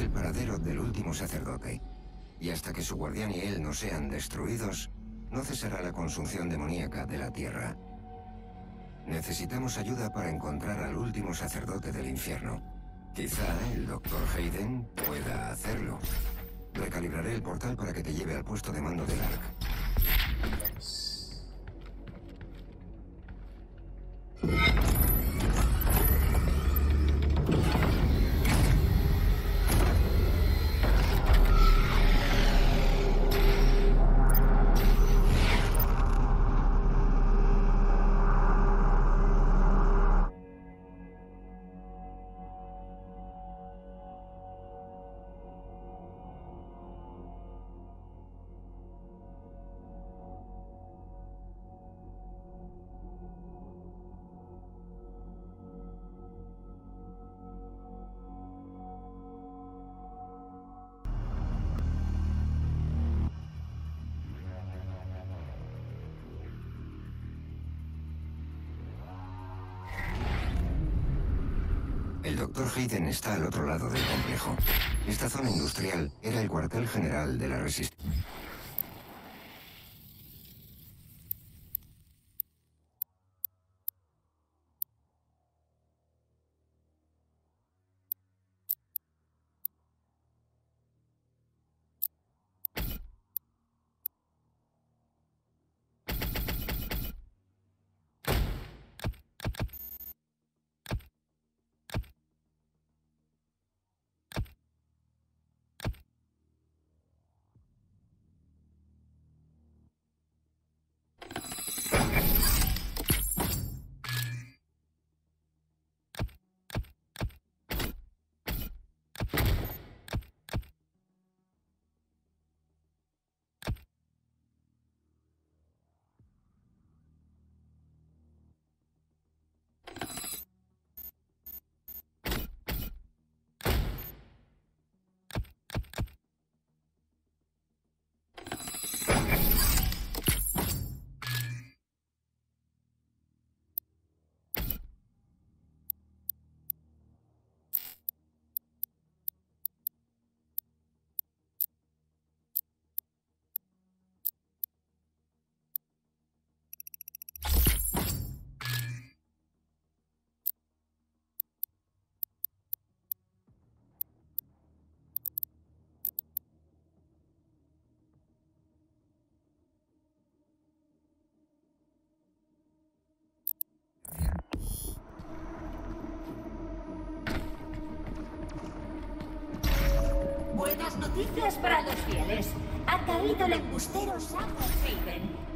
el paradero del último sacerdote. Y hasta que su guardián y él no sean destruidos, no cesará la consunción demoníaca de la Tierra. Necesitamos ayuda para encontrar al último sacerdote del infierno. Quizá el Dr. Hayden pueda hacerlo. Recalibraré el portal para que te lleve al puesto de mando del ARC. Al otro lado del complejo. Esta zona industrial era el cuartel general de la Resistencia. Noticias para los fieles. Ha caído el embustero Samuel Hayden.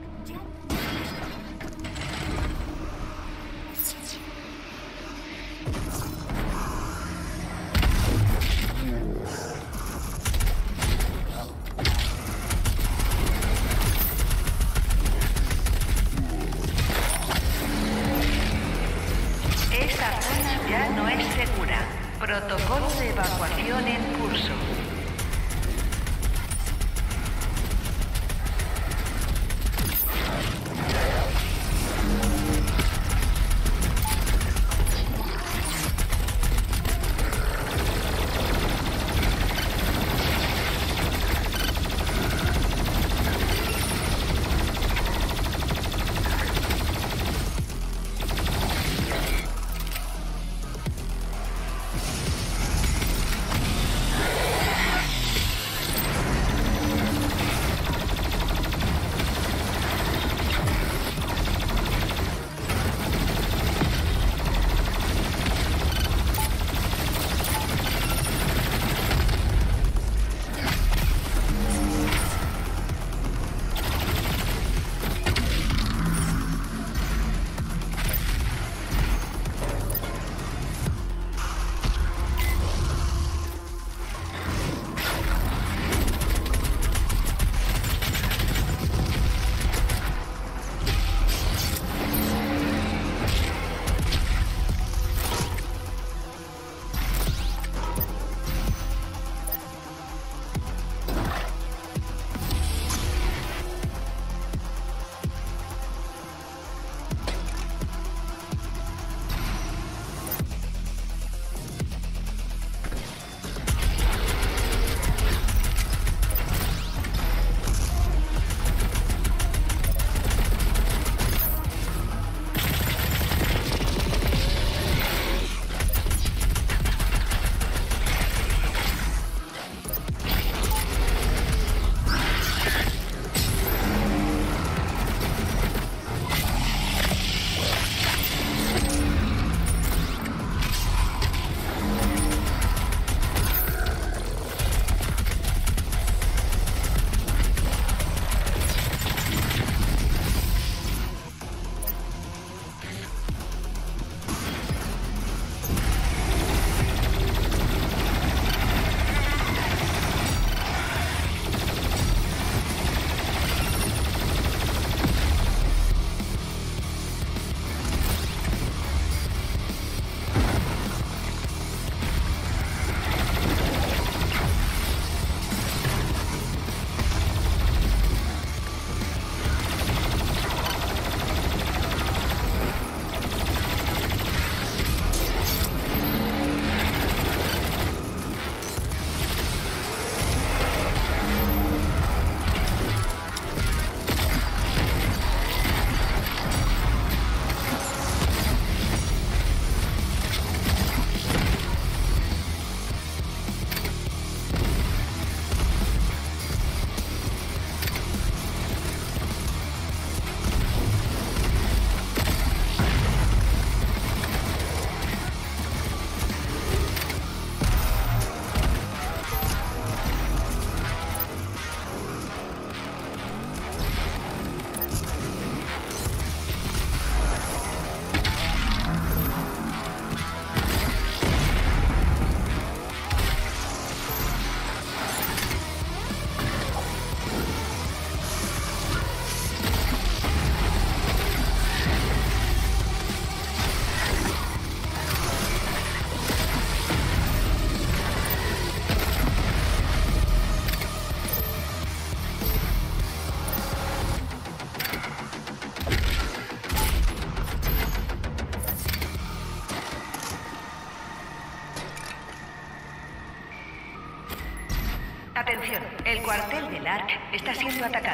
sendo atacar.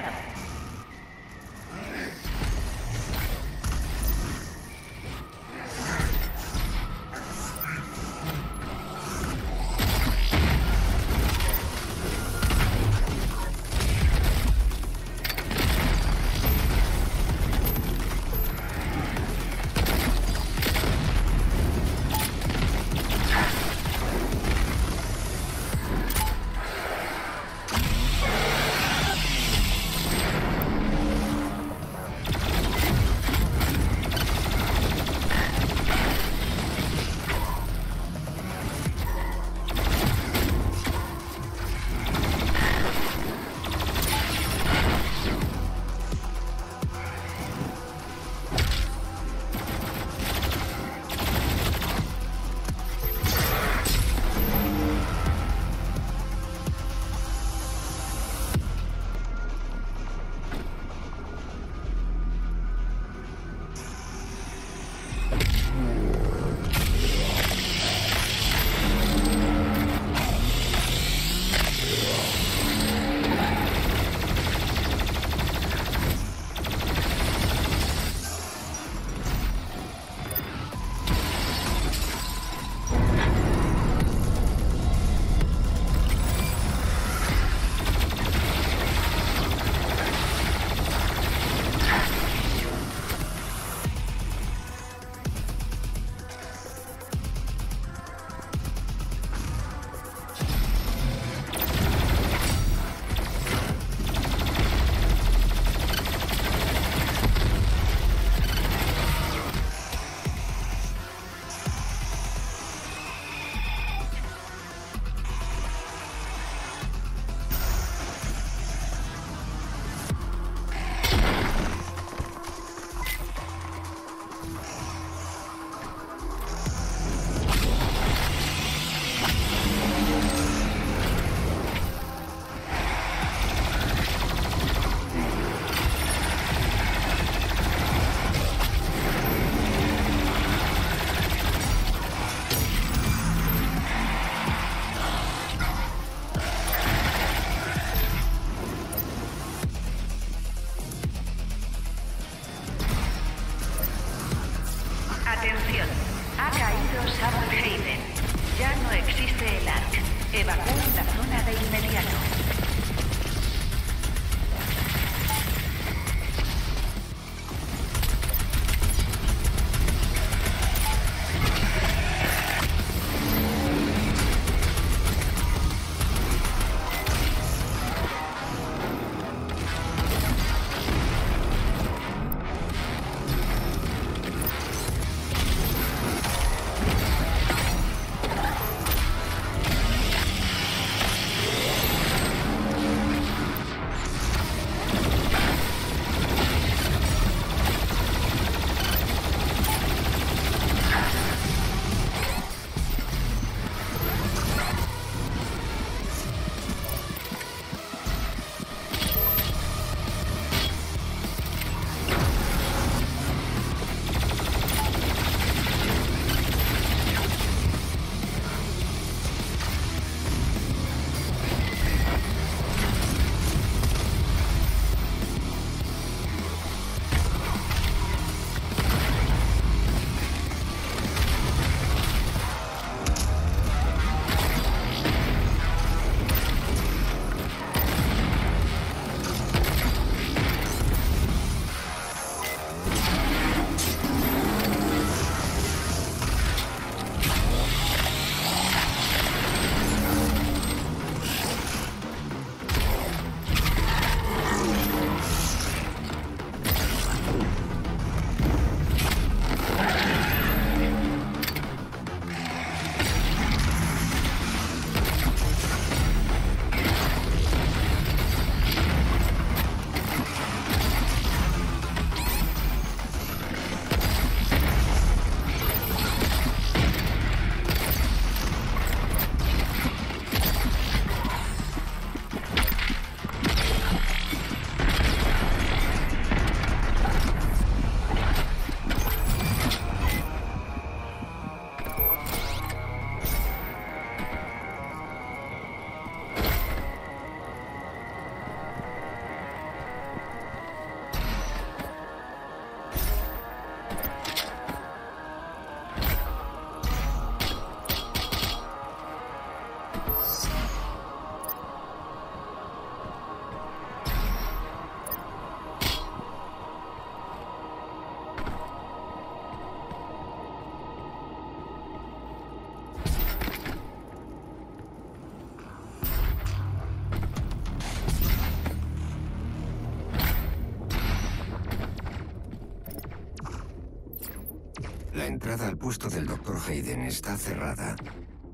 Puesto del Dr. Hayden está cerrada.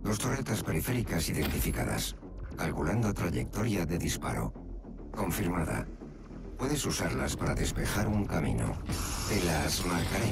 Dos torretas periféricas identificadas. Calculando trayectoria de disparo. Confirmada. Puedes usarlas para despejar un camino. Te las marcaré.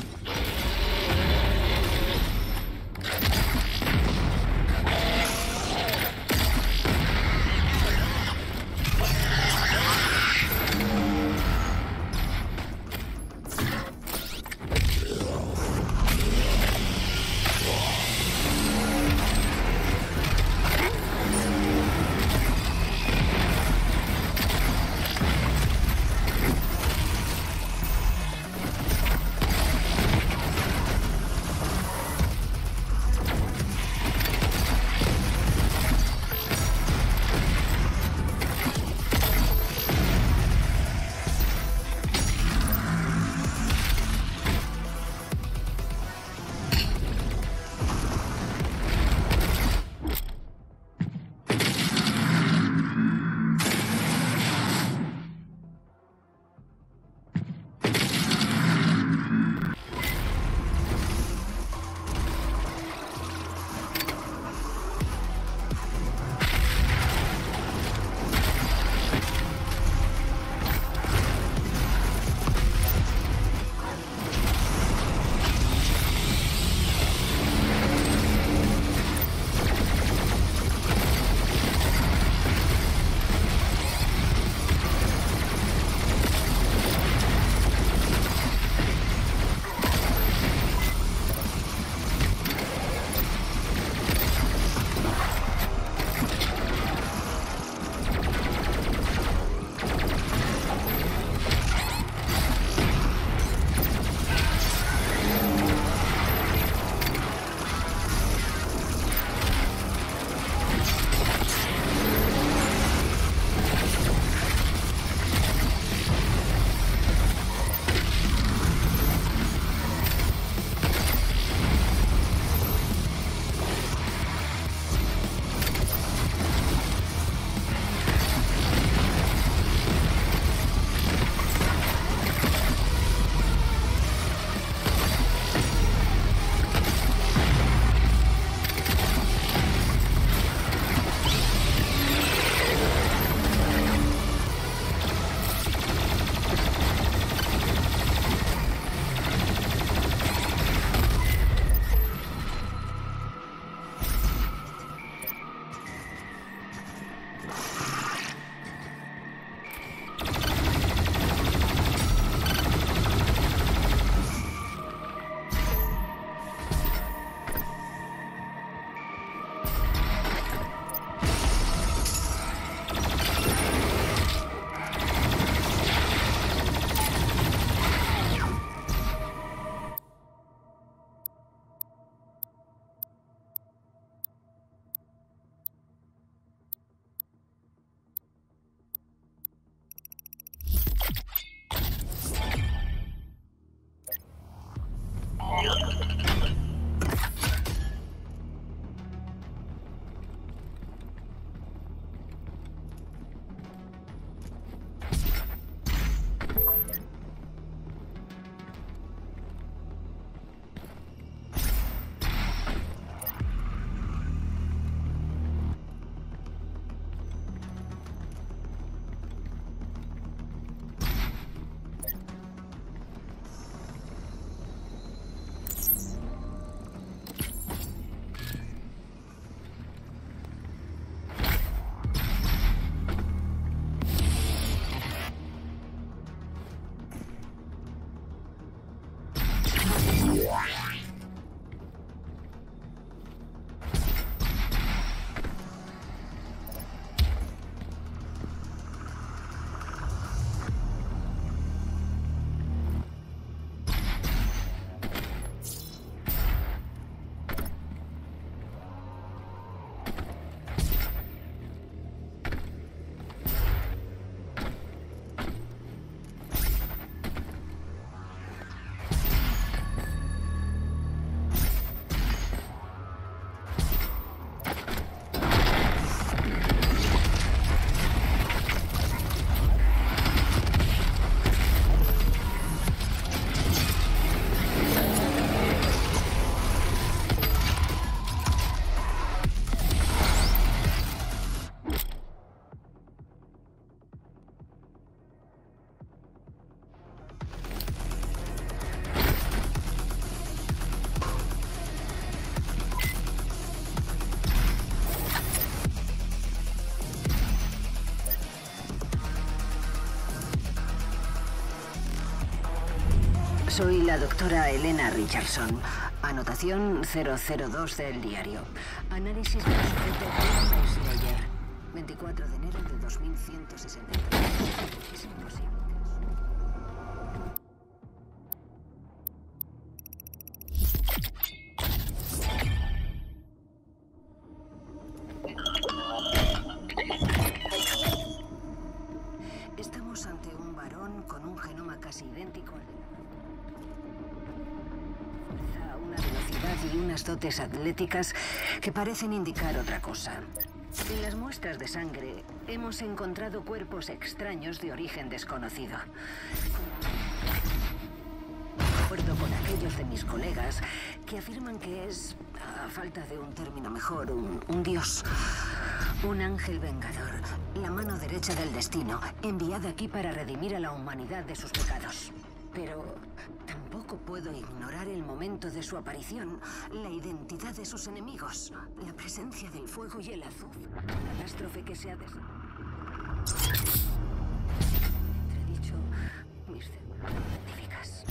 Soy la doctora Elena Richardson. Anotación 002 del diario. Análisis del sujeto Slayer. 24 de enero de 2163. Es imposible. Que parecen indicar otra cosa. En las muestras de sangre hemos encontrado cuerpos extraños de origen desconocido. De acuerdo con aquellos de mis colegas que afirman que es, a falta de un término mejor, un, un dios. Un ángel vengador, la mano derecha del destino, enviada aquí para redimir a la humanidad de sus pecados. Pero tampoco puedo ignorar el momento de su aparición, la identidad de sus enemigos, la presencia del fuego y el azul, la catástrofe que se ha des... Entredicho mis científicas.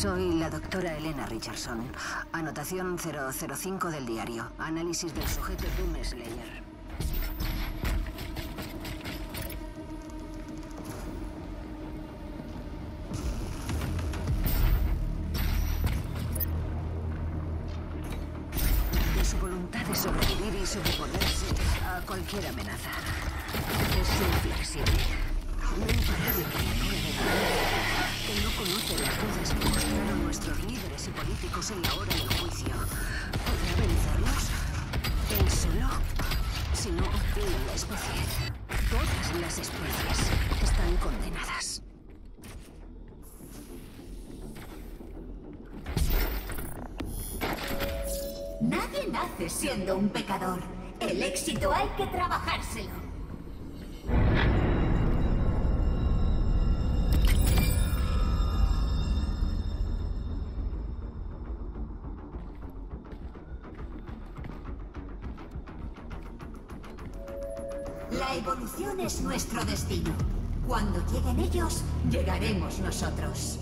Soy la doctora Elena Richardson. Anotación 005 del diario. Análisis del sujeto Doom Slayer. Es nuestro destino. Cuando lleguen ellos, llegaremos nosotros.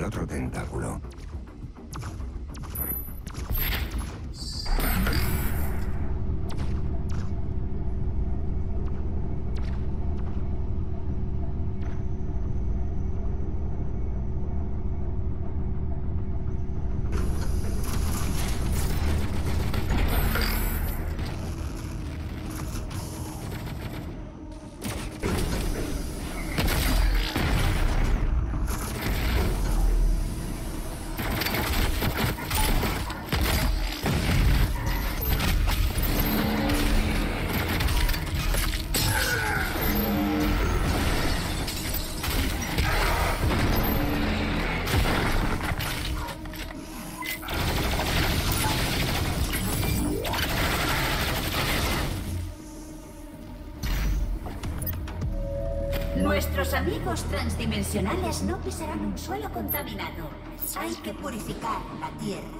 El otro tentáculo. Amigos transdimensionales no pisarán un suelo contaminado. Hay que purificar la tierra.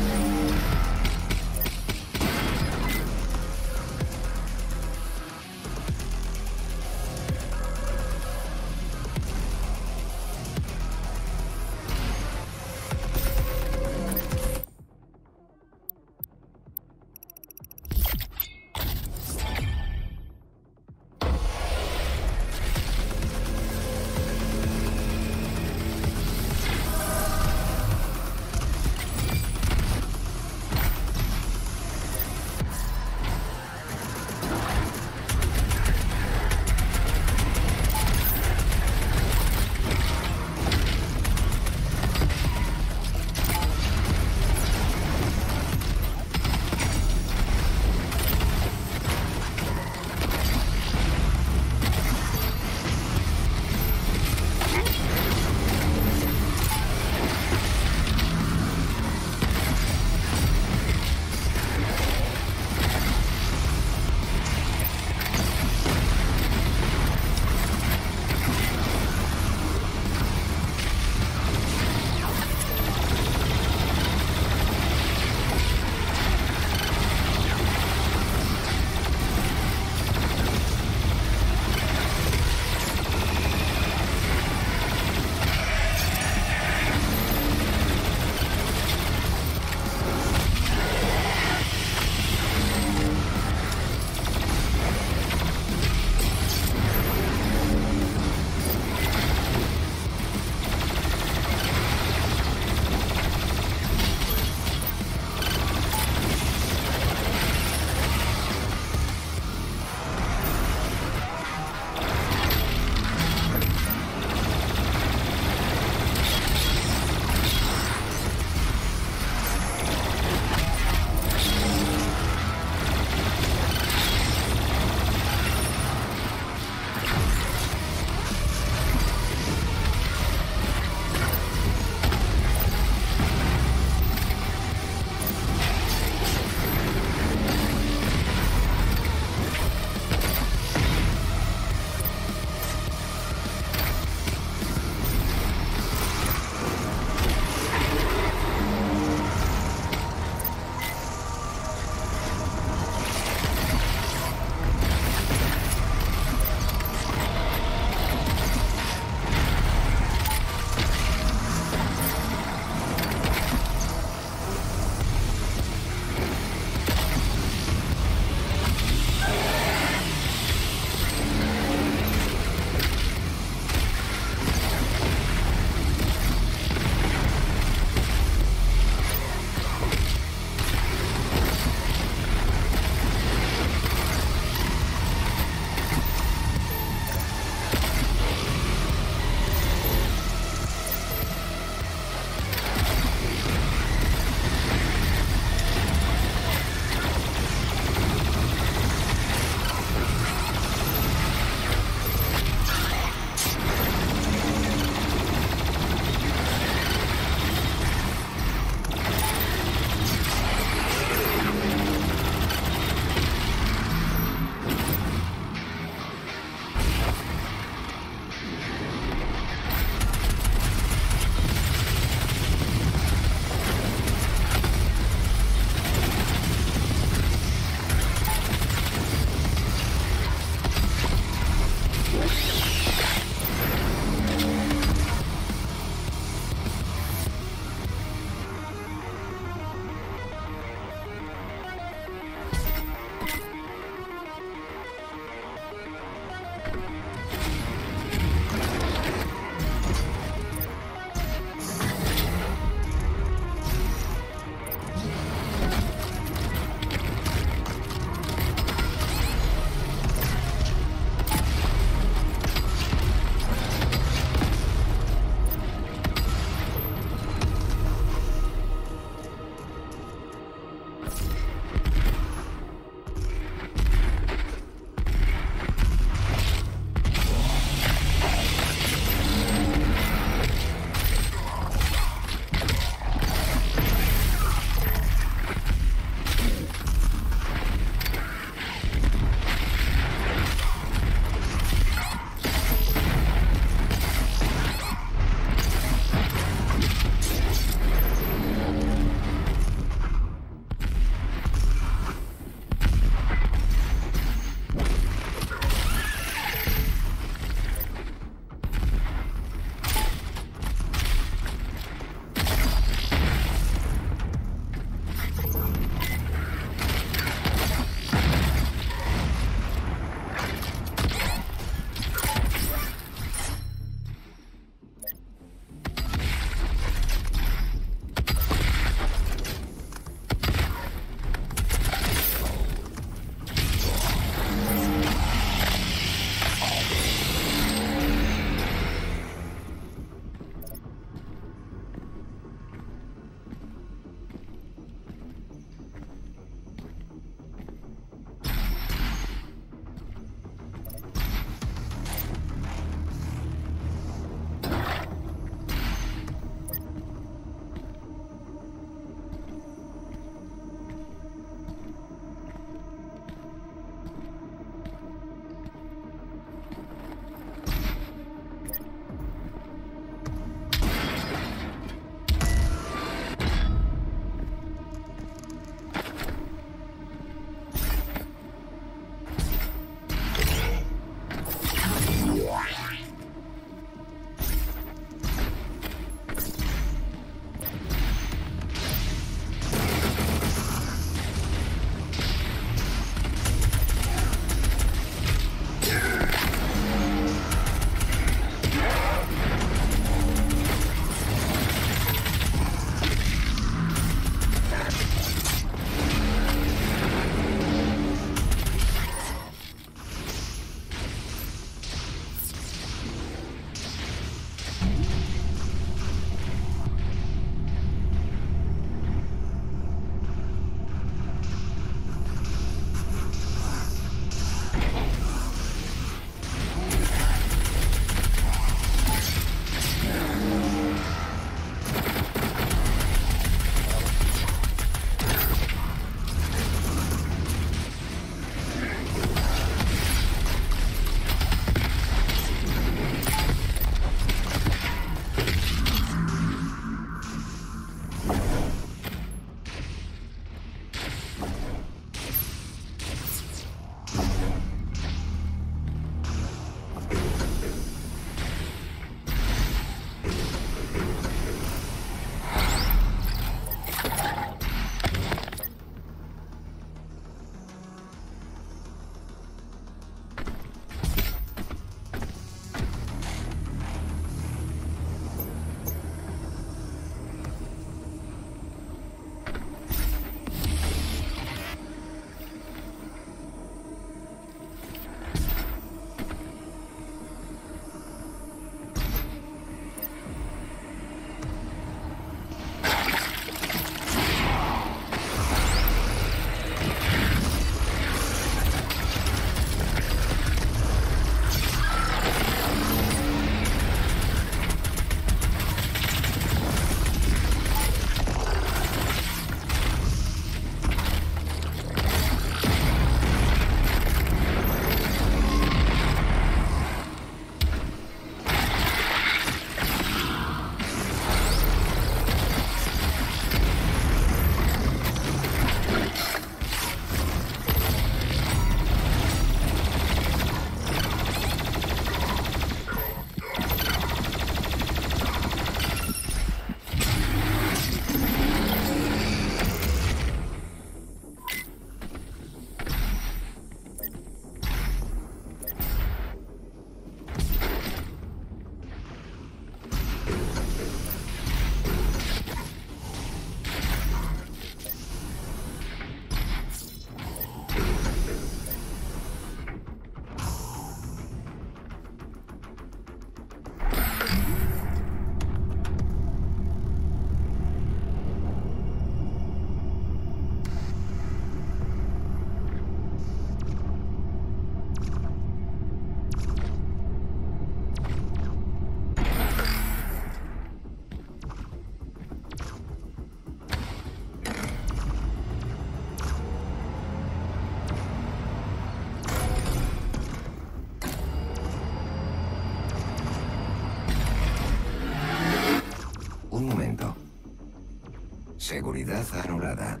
Seguridad anulada.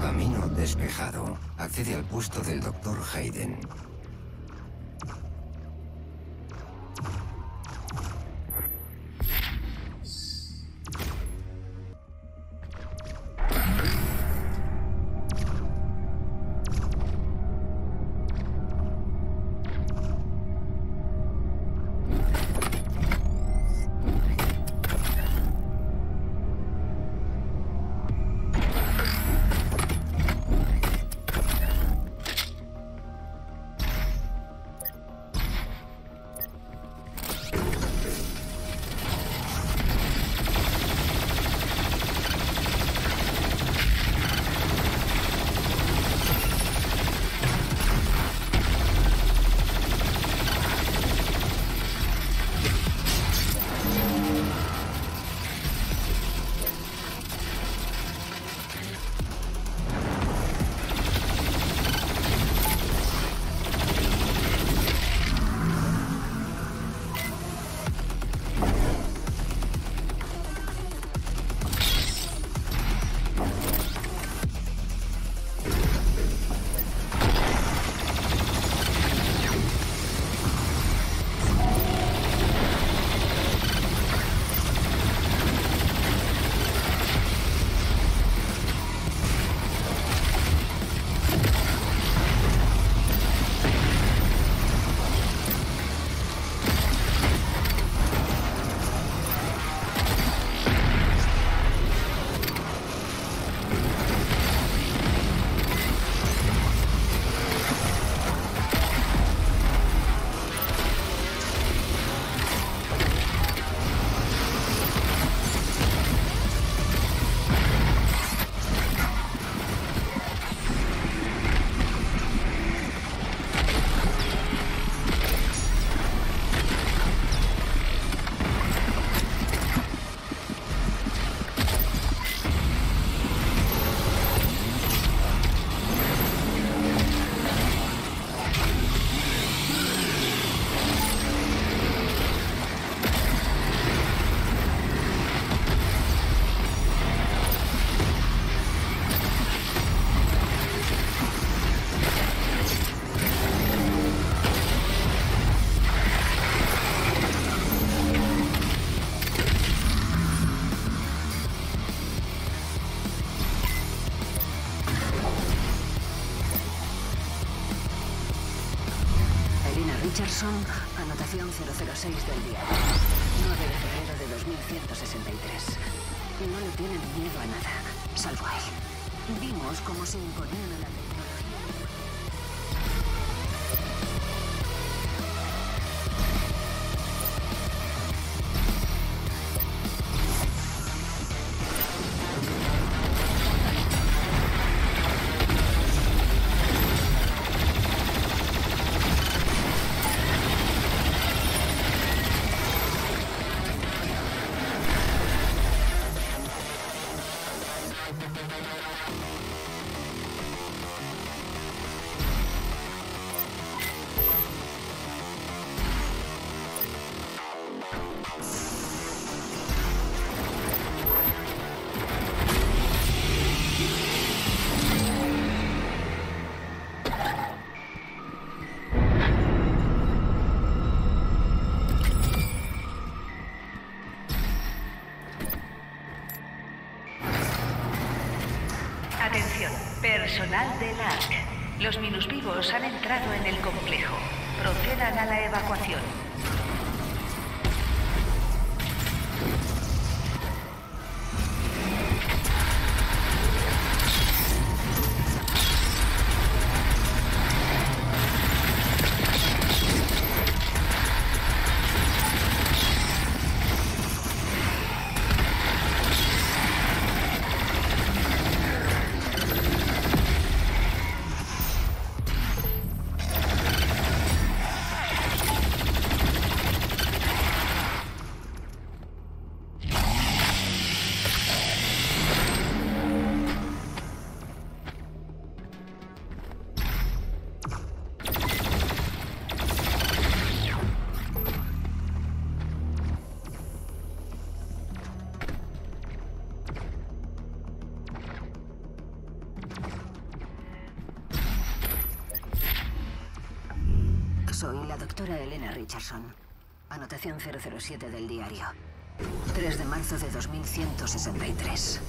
Camino despejado. Accede al puesto del Dr. Hayden. 006 del día. 9 de febrero de 2163. No le tienen miedo a nada, salvo a él. Vimos cómo se imponían a la Los minusvivos han entrado en el complejo. Procedan a la evacuación. Elena Richardson. Anotación 007 del diario. 3 de marzo de 2163.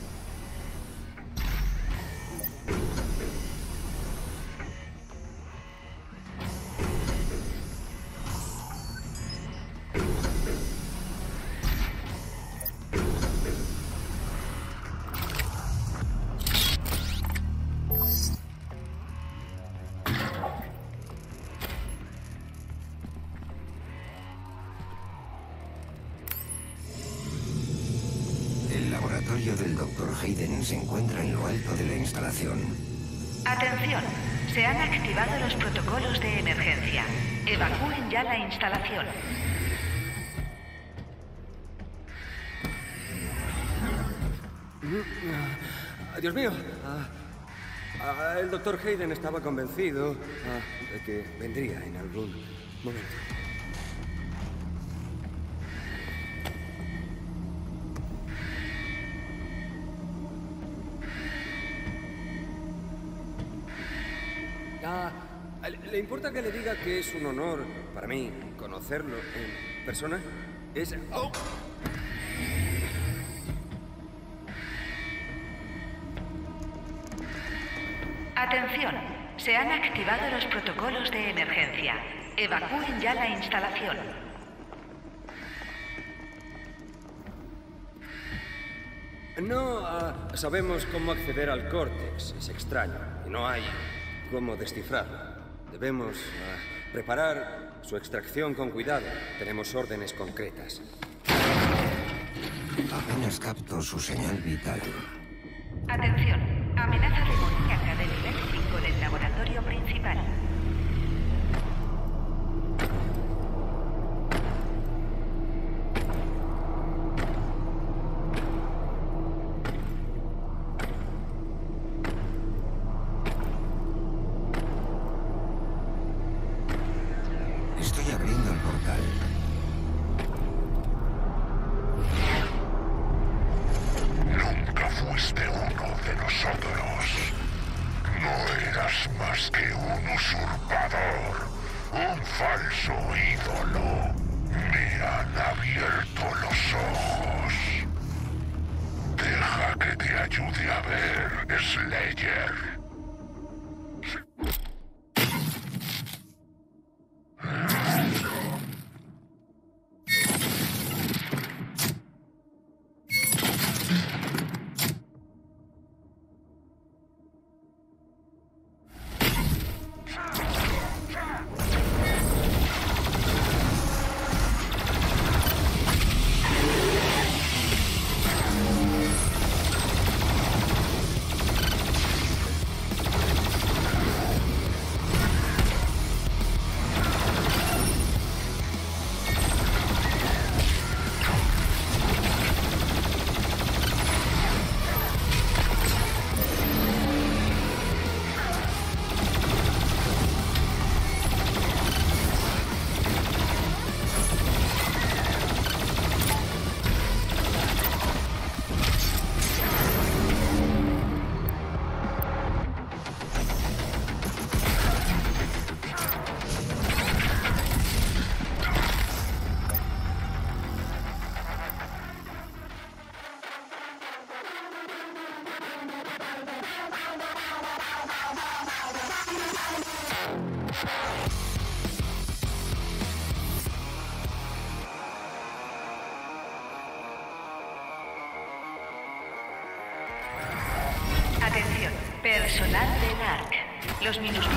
Instalación. Ah, Dios mío. Ah, ah, el doctor Hayden estaba convencido de que vendría en algún momento. Ah, ¿le- ¿Le importa que le diga que es un honor para mí conocerlo en persona? Es... ¡Oh! Atención, se han activado los protocolos de emergencia. Evacúen ya la instalación. No ah, sabemos cómo acceder al córtex. Es extraño. Y no hay cómo descifrarlo. Debemos ah, preparar su extracción con cuidado. Tenemos órdenes concretas. Apenas capto su señal vital. Atención, amenaza demoníaca de nivel 5 en el laboratorio principal. Los minusvivos